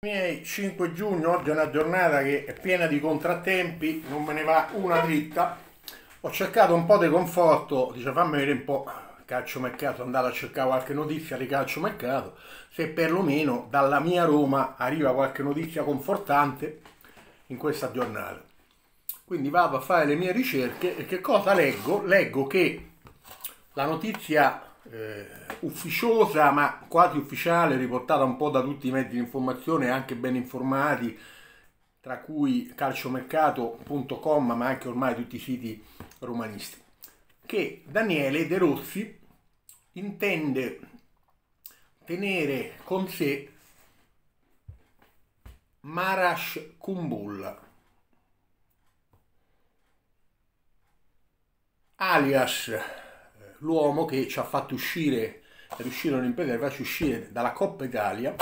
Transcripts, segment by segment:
miei 5 giugno, oggi è una giornata che è piena di contrattempi, non me ne va una dritta. Ho cercato un po' di conforto, dice fammi vedere un po' calcio mercato, andare a cercare qualche notizia di calcio mercato, se perlomeno dalla mia Roma arriva qualche notizia confortante in questa giornata. Quindi vado a fare le mie ricerche e che cosa leggo? Leggo che la notizia eh, ufficiosa ma quasi ufficiale, riportata un po' da tutti i mezzi di informazione anche ben informati, tra cui calciomercato.com ma anche ormai tutti i siti romanisti, che Daniele De Rossi intende tenere con sé Marash Kumbulla, alias l'uomo che ci ha fatto uscire, riuscito all'impresa di farci uscire dalla Coppa Italia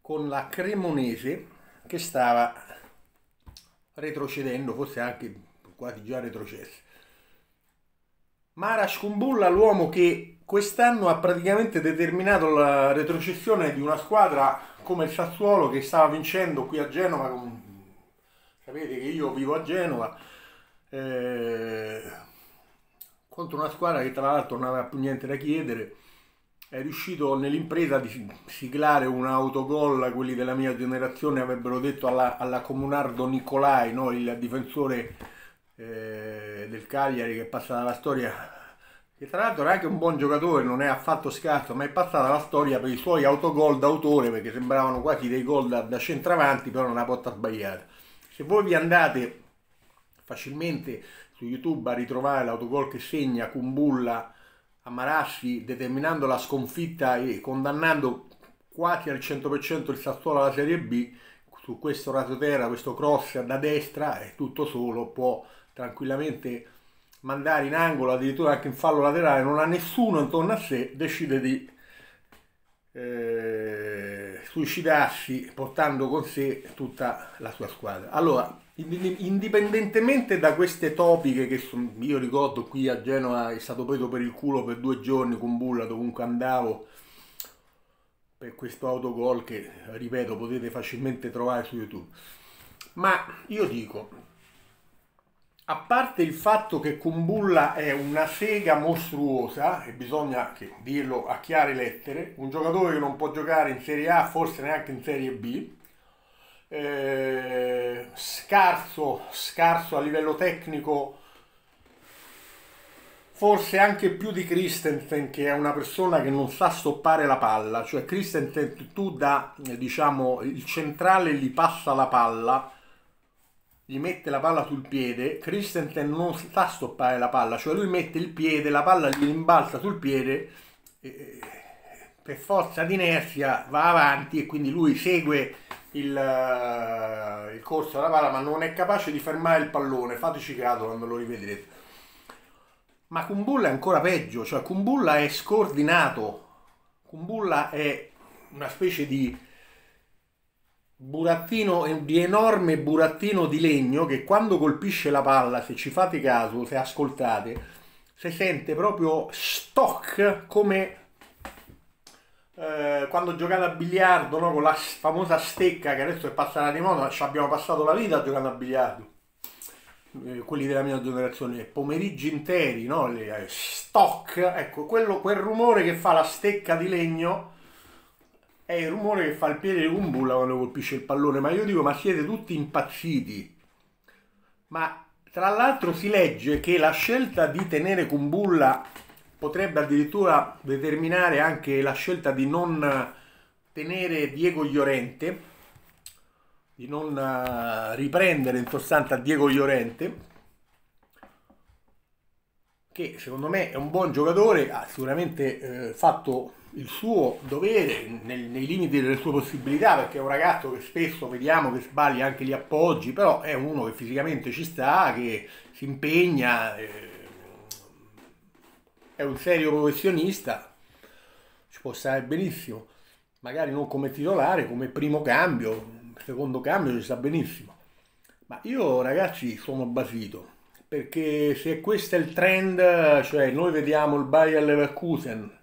con la Cremonese che stava retrocedendo, forse anche quasi già retrocessa. Marash Kumbulla, l'uomo che quest'anno ha praticamente determinato la retrocessione di una squadra come il Sassuolo che stava vincendo qui a Genova. Sapete che io vivo a Genova. Eh, contro una squadra che tra l'altro non aveva più niente da chiedere. È riuscito nell'impresa di siglare un autogol, quelli della mia generazione avrebbero detto alla, alla Comunardo Nicolai, no? il difensore eh, del Cagliari che è passato alla storia, che tra l'altro era anche un buon giocatore, non è affatto scarso, ma è passata la storia per i suoi autogol d'autore perché sembravano quasi dei gol da, da centravanti, però una porta sbagliata. Se voi vi andate facilmente su YouTube a ritrovare l'autogol che segna Kumbulla a Marassi determinando la sconfitta e condannando quasi al 100% il Sassuolo alla Serie B su questo rasoterra, questo cross da destra è tutto solo, può tranquillamente mandare in angolo, addirittura anche in fallo laterale, non ha nessuno intorno a sé, decide di eh, suicidarsi portando con sé tutta la sua squadra. Allora, indipendentemente da queste topiche che son, io ricordo qui a Genova è stato preso per il culo per due giorni con Bulla dovunque andavo per questo autogol che ripeto potete facilmente trovare su YouTube. Ma io dico a parte il fatto che Kumbulla è una sega mostruosa e bisogna dirlo a chiare lettere un giocatore che non può giocare in Serie A forse neanche in Serie B eh, scarso, scarso a livello tecnico, forse anche più di Christensen che è una persona che non sa stoppare la palla, cioè Christensen tu da diciamo il centrale gli passa la palla, gli mette la palla sul piede, Christensen non sa stoppare la palla, cioè lui mette il piede, la palla gli rimbalza sul piede e per forza di inerzia va avanti e quindi lui segue il, uh, il corso della palla ma non è capace di fermare il pallone. Fateci caso quando lo rivedrete. Ma Kumbulla è ancora peggio cioè Kumbulla è scordinato. Kumbulla è una specie di burattino di enorme burattino di legno che quando colpisce la palla se ci fate caso se ascoltate si sente proprio stock come eh, quando giocate a biliardo no, con la famosa stecca che adesso è passata di moda, ci abbiamo passato la vita giocando a biliardo. Eh, quelli della mia generazione, pomeriggi interi, no? Le, eh, stock, ecco, quello, quel rumore che fa la stecca di legno è il rumore che fa il piede di Umbulla quando colpisce il pallone, ma io dico, ma siete tutti impazziti. Ma tra l'altro si legge che la scelta di tenere Kumbulla potrebbe addirittura determinare anche la scelta di non tenere Diego Llorente, di non eh, riprendere in sostanza Diego Llorente, che secondo me è un buon giocatore, ha sicuramente eh, fatto il suo dovere nel, nei limiti delle sue possibilità, perché è un ragazzo che spesso vediamo che sbaglia anche gli appoggi, però è uno che fisicamente ci sta, che si impegna. Eh, è un serio professionista, ci può stare benissimo, magari non come titolare, come primo cambio, secondo cambio ci sta benissimo. Ma io ragazzi sono basito, perché se questo è il trend, cioè noi vediamo il Bayer Leverkusen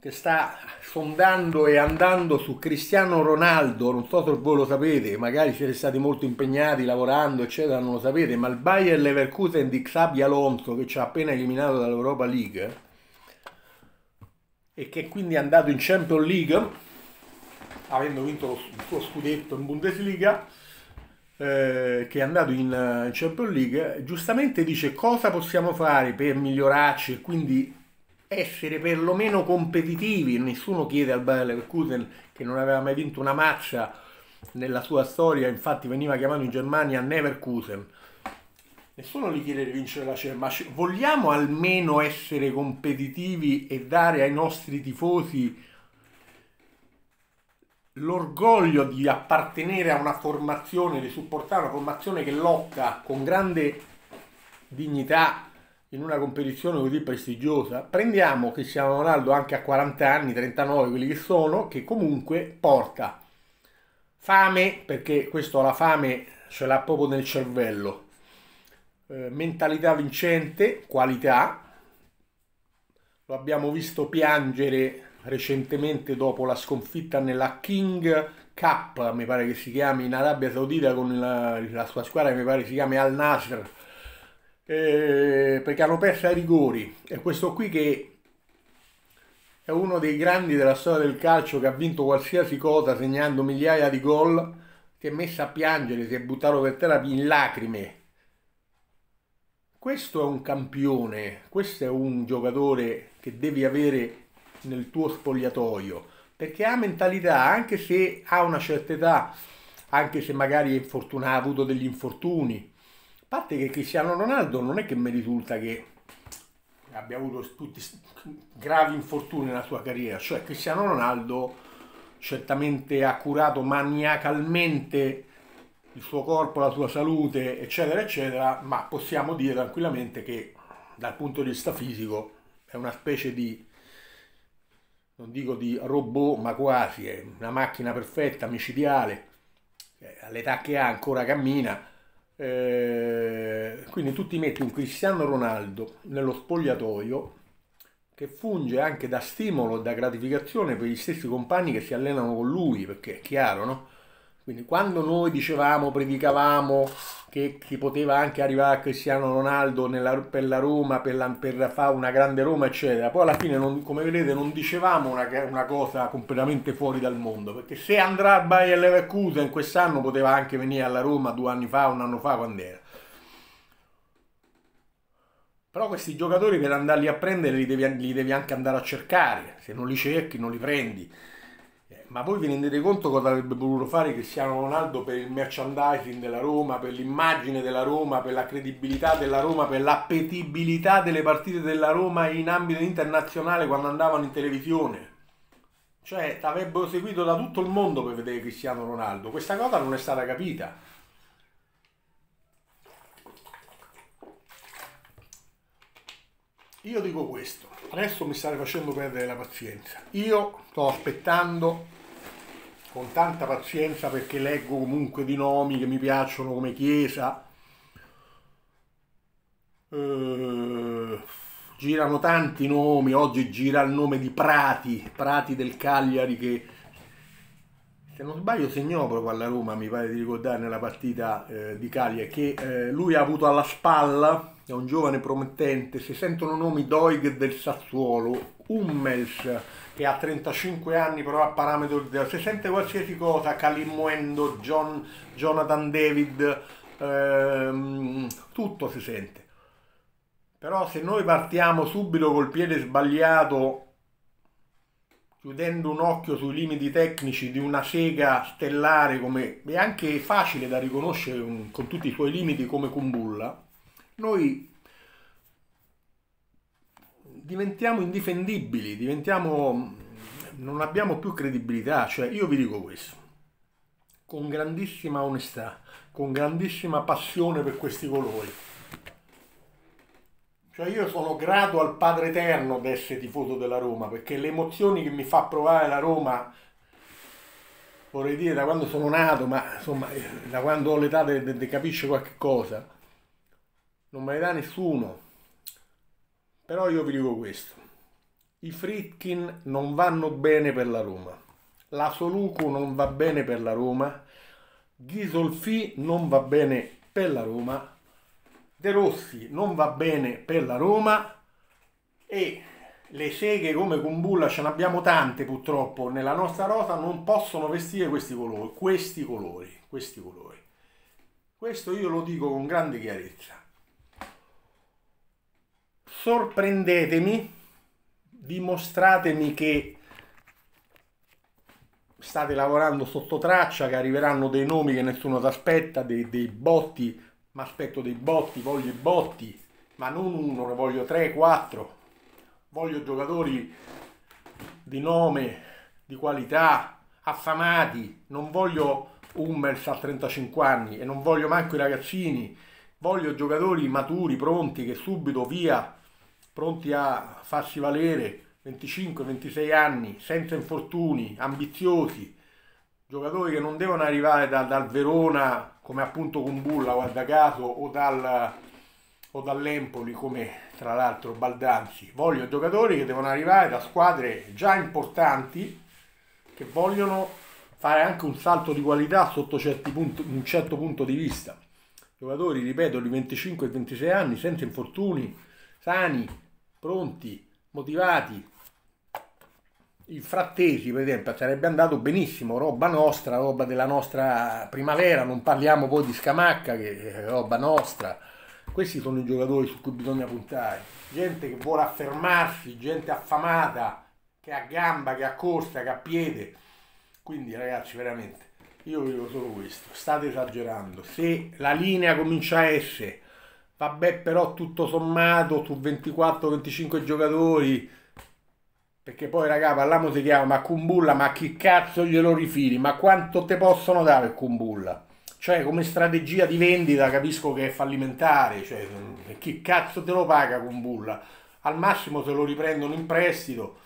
che sta sondando e andando su Cristiano Ronaldo, non so se voi lo sapete, magari siete stati molto impegnati lavorando, eccetera, non lo sapete, ma il Bayer Leverkusen di Xabi Alonso, che ci ha appena eliminato dall'Europa League, e che quindi è andato in Champions League, avendo vinto il suo scudetto in Bundesliga, eh, che è andato in Champions League, giustamente dice cosa possiamo fare per migliorarci e quindi essere perlomeno competitivi. Nessuno chiede al Bayer Leverkusen che non aveva mai vinto una mazza nella sua storia, infatti veniva chiamato in Germania Neverkusen. Nessuno gli chiede di vincere la CER, ma vogliamo almeno essere competitivi e dare ai nostri tifosi l'orgoglio di appartenere a una formazione, di supportare una formazione che lotta con grande dignità in una competizione così prestigiosa, prendiamo Cristiano Ronaldo anche a 40 anni, 39, quelli che sono, che comunque porta fame, perché questo la fame ce l'ha proprio nel cervello, eh, mentalità vincente, qualità, lo abbiamo visto piangere recentemente dopo la sconfitta nella King Cup, mi pare che si chiami in Arabia Saudita con la, la sua squadra, mi pare si chiami Al Nasr eh, perché hanno perso ai rigori. E questo qui che è uno dei grandi della storia del calcio che ha vinto qualsiasi cosa segnando migliaia di gol, si è messo a piangere, si è buttato per terra in lacrime. Questo è un campione, questo è un giocatore che devi avere nel tuo spogliatoio, perché ha mentalità, anche se ha una certa età, anche se magari è infortunato, ha avuto degli infortuni, parte che Cristiano Ronaldo non è che mi risulta che abbia avuto tutti gravi infortuni nella sua carriera, cioè Cristiano Ronaldo certamente ha curato maniacalmente il suo corpo, la sua salute, eccetera, eccetera, ma possiamo dire tranquillamente che dal punto di vista fisico è una specie di, non dico di robot, ma quasi, è una macchina perfetta, micidiale, all'età che ha ancora cammina eh, quindi tu ti metti un Cristiano Ronaldo nello spogliatoio che funge anche da stimolo, da gratificazione per gli stessi compagni che si allenano con lui, perché è chiaro, no? Quindi quando noi dicevamo, predicavamo che si poteva anche arrivare a Cristiano Ronaldo nella, per la Roma, per, la, per, fare una grande Roma, eccetera, poi alla fine, non, come vedete, non dicevamo una, una, cosa completamente fuori dal mondo, perché se andrà al Bayer Leverkusen quest'anno poteva anche venire alla Roma due anni fa, un anno fa, quando era. Però questi giocatori per andarli a prendere li devi, li devi anche andare a cercare, se non li cerchi non li prendi ma voi vi rendete conto cosa avrebbe voluto fare Cristiano Ronaldo per il merchandising della Roma, per l'immagine della Roma, per la credibilità della Roma, per l'appetibilità delle partite della Roma in ambito internazionale quando andavano in televisione? Cioè, avrebbero seguito da tutto il mondo per vedere Cristiano Ronaldo. Questa cosa non è stata capita. Io dico questo, adesso mi state facendo perdere la pazienza. Io sto aspettando con tanta pazienza perché leggo comunque di nomi che mi piacciono come Chiesa. Eh, girano tanti nomi, oggi gira il nome di Prati, Prati del Cagliari che se non sbaglio segnò proprio alla Roma, mi pare di ricordare nella partita eh, di Cagliari, che eh, lui ha avuto alla spalla, è un giovane promettente, si sentono nomi Doig del Sassuolo, Hummels che ha 35 anni però a parametro zero, se sente qualsiasi cosa, Calimuendo, John, Jonathan David, ehm, tutto si sente. Però se noi partiamo subito col piede sbagliato, chiudendo un occhio sui limiti tecnici di una sega stellare come è anche facile da riconoscere con tutti i suoi limiti come Kumbulla, noi diventiamo indifendibili, diventiamo, non abbiamo più credibilità. Cioè, io vi dico questo, con grandissima onestà, con grandissima passione per questi colori. Cioè io sono grato al Padre Eterno di essere tifoso della Roma, perché le emozioni che mi fa provare la Roma, vorrei dire da quando sono nato, ma insomma da quando ho l'età di capisce qualche cosa, non me ne dà nessuno. Però io vi dico questo. i Fritkin non vanno bene per la Roma, la Soluco non va bene per la Roma, Ghisolfi non va bene per la Roma, De Rossi non va bene per la Roma e le seghe come Kumbulla ce ne abbiamo tante purtroppo nella nostra rosa non possono vestire questi colori, questi colori, questi colori. Questo io lo dico con grande chiarezza. Sorprendetemi, dimostratemi che state lavorando sotto traccia, che arriveranno dei nomi che nessuno si aspetta, dei, dei botti, ma aspetto dei botti, voglio i botti, ma non uno, ne voglio tre, quattro. Voglio giocatori di nome, di qualità, affamati, non voglio Hummels a 35 anni e non voglio manco i ragazzini, voglio giocatori maturi, pronti, che subito via, pronti a farsi valere, 25-26 anni, senza infortuni, ambiziosi, giocatori che non devono arrivare da, dal Verona come appunto con Bulla, guarda caso, o dal o dall'Empoli come tra l'altro Baldanzi. Voglio giocatori che devono arrivare da squadre già importanti che vogliono fare anche un salto di qualità sotto certi punti, un certo punto di vista. Giocatori, ripeto, di 25 e 26 anni, senza infortuni, sani, pronti, motivati. Il Frattesi, per esempio, sarebbe andato benissimo, roba nostra, roba della nostra primavera, non parliamo poi di Scamacca, che è roba nostra questi sono i giocatori su cui bisogna puntare. Gente che vuole affermarsi, gente affamata, che ha gamba, che ha corsa, che ha piede. Quindi ragazzi, veramente, io vi dico solo questo, state esagerando. Se la linea comincia a essere, vabbè però tutto sommato su 24-25 giocatori, perché poi raga parliamo si chiama ma Kumbulla, ma chi cazzo glielo rifili? Ma quanto te possono dare Kumbulla? Cioè, come strategia di vendita capisco che è fallimentare, cioè, chi cazzo te lo paga con bulla? Al massimo se lo riprendono in prestito.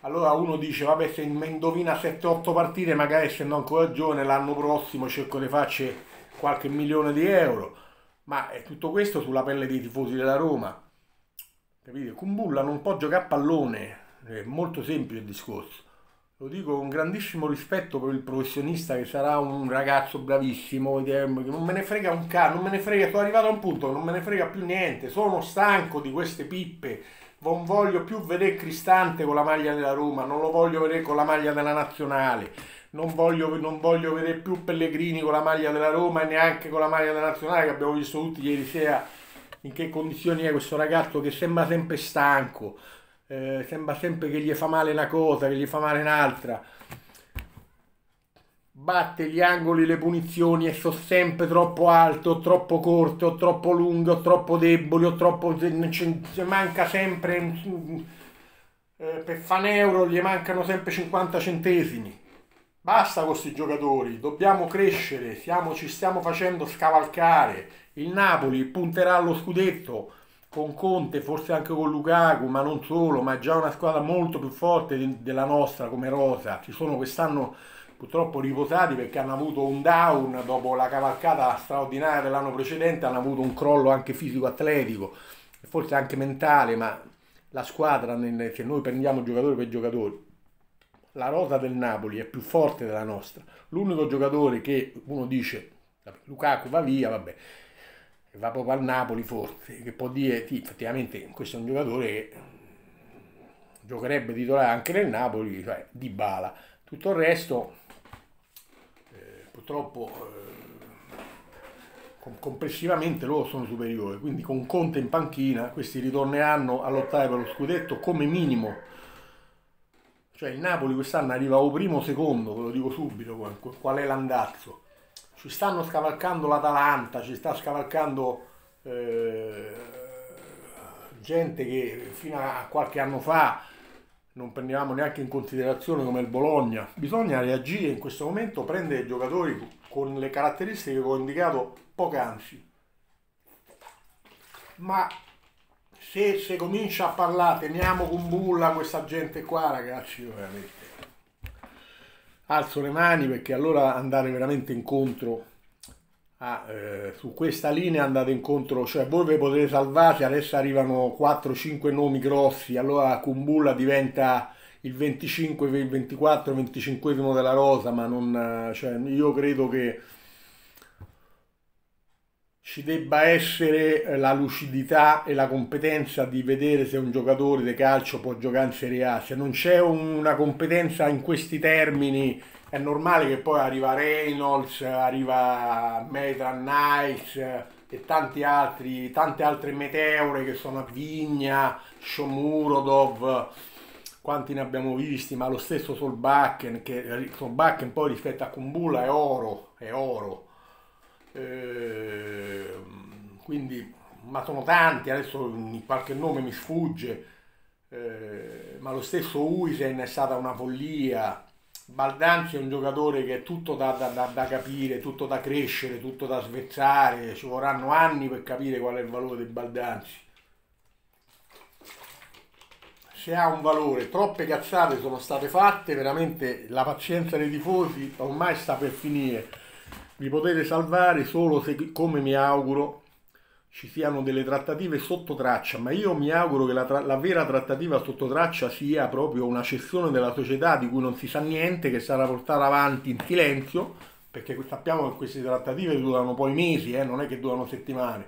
Allora uno dice, vabbè, se mi indovina 7-8 partite, magari essendo ancora giovane, l'anno prossimo cerco di farci qualche milione di euro. Ma è tutto questo sulla pelle dei tifosi della Roma. Capite? Kumbulla non può giocare a pallone, è molto semplice il discorso. Lo dico con grandissimo rispetto per il professionista che sarà un ragazzo bravissimo, non me ne frega un cazzo, non me ne frega, sono arrivato a un punto che non me ne frega più niente, sono stanco di queste pippe, non voglio più vedere Cristante con la maglia della Roma, non lo voglio vedere con la maglia della Nazionale, non voglio, non voglio vedere più Pellegrini con la maglia della Roma e neanche con la maglia della Nazionale che abbiamo visto tutti ieri sera in che condizioni è questo ragazzo che sembra sempre stanco eh, sembra sempre che gli fa male una cosa, che gli fa male un'altra. Batte gli angoli, le punizioni e sono sempre troppo alte o troppo corte o troppo lunghe o troppo deboli o troppo... Manca sempre... Eh, per fan euro gli mancano sempre 50 centesimi. Basta con questi giocatori, dobbiamo crescere, siamo, ci stiamo facendo scavalcare. Il Napoli punterà allo scudetto con Conte, forse anche con Lukaku, ma non solo, ma già una squadra molto più forte di, della nostra come Rosa. Ci sono quest'anno purtroppo riposati perché hanno avuto un down dopo la cavalcata straordinaria dell'anno precedente, hanno avuto un crollo anche fisico-atletico, forse anche mentale, ma la squadra, se noi prendiamo giocatori per giocatori, la rosa del Napoli è più forte della nostra. L'unico giocatore che uno dice, Lukaku va via, vabbè, va proprio al Napoli forse, che può dire, sì, effettivamente questo è un giocatore che giocherebbe titolare anche nel Napoli, cioè di bala. Tutto il resto, eh, purtroppo, eh, complessivamente loro sono superiori, quindi con Conte in panchina questi ritorneranno a lottare per lo scudetto come minimo. Cioè il Napoli quest'anno arriva o primo o secondo, ve lo dico subito qual è l'andazzo ci stanno scavalcando l'Atalanta, ci sta scavalcando eh, gente che fino a qualche anno fa non prendevamo neanche in considerazione come il Bologna. Bisogna reagire in questo momento, prendere giocatori con le caratteristiche che ho indicato poc'anzi. Ma se, se comincia a parlare, teniamo con bulla questa gente qua, ragazzi, veramente alzo le mani perché allora andare veramente incontro Ah, eh, su questa linea andate incontro, cioè voi vi potete salvare, adesso arrivano 4-5 nomi grossi, allora Kumbulla diventa il 25, il 24, 25 della rosa, ma non, cioè, io credo che ci debba essere eh, la lucidità e la competenza di vedere se un giocatore di calcio può giocare in Serie A. Se non c'è una competenza in questi termini, è normale che poi arriva Reynolds, arriva Metran Nice eh, e tanti altri, tante altre meteore che sono a Vigna, Shomurodov, quanti ne abbiamo visti, ma lo stesso Solbakken, che Solbakken poi rispetto a Kumbula è oro, è oro Ehm, quindi, ma sono tanti, adesso qualche nome mi sfugge, eh, ma lo stesso Uisen è stata una follia. Baldanzi è un giocatore che è tutto da, da, da, da, capire, tutto da crescere, tutto da svezzare, ci vorranno anni per capire qual è il valore di Baldanzi. Se ha un valore, troppe cazzate sono state fatte, veramente la pazienza dei tifosi ormai sta per finire vi potete salvare solo se, come mi auguro, ci siano delle trattative sotto traccia, ma io mi auguro che la, tra- la, vera trattativa sotto traccia sia proprio una cessione della società di cui non si sa niente, che sarà portata avanti in silenzio, perché sappiamo che queste trattative durano poi mesi, eh, non è che durano settimane,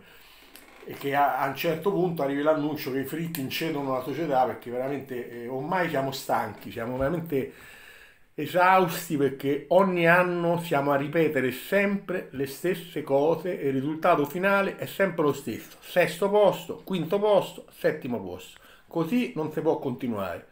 e che a, a un certo punto arrivi l'annuncio che i fritti cedono la società perché veramente eh, ormai siamo stanchi, siamo veramente esausti perché ogni anno siamo a ripetere sempre le stesse cose e il risultato finale è sempre lo stesso. Sesto posto, quinto posto, settimo posto. Così non si può continuare.